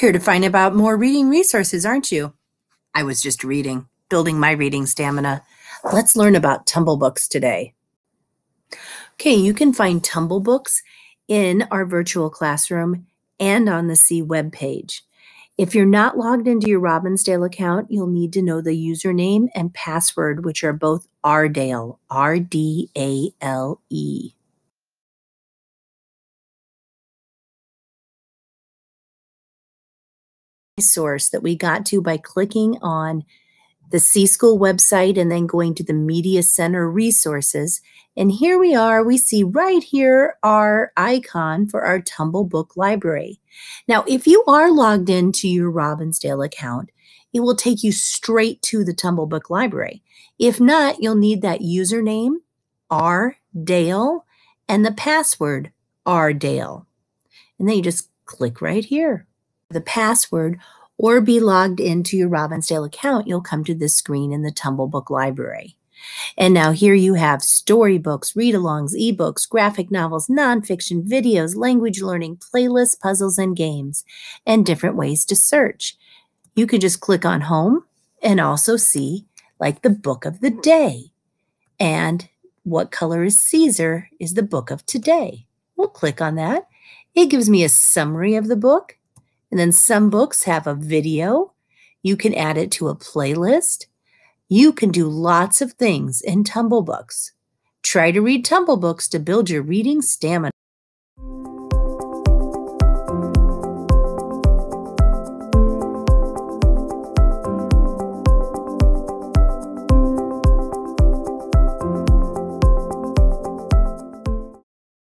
here to find about more reading resources, aren't you? I was just reading, building my reading stamina. Let's learn about TumbleBooks today. Okay, you can find TumbleBooks in our virtual classroom and on the C web page. If you're not logged into your Robbinsdale account, you'll need to know the username and password, which are both Rdale, R D A L E. Source that we got to by clicking on the C School website and then going to the Media Center resources. And here we are, we see right here our icon for our TumbleBook Library. Now, if you are logged into your Robbinsdale account, it will take you straight to the TumbleBook Library. If not, you'll need that username, rdale, and the password, rdale. And then you just click right here. The password or be logged into your Robbinsdale account, you'll come to this screen in the TumbleBook Library. And now here you have storybooks, read-alongs, ebooks, graphic novels, nonfiction, videos, language learning, playlists, puzzles, and games, and different ways to search. You can just click on home and also see like the book of the day. And what color is Caesar is the book of today. We'll click on that. It gives me a summary of the book and then some books have a video. You can add it to a playlist. You can do lots of things in TumbleBooks. Try to read TumbleBooks to build your reading stamina.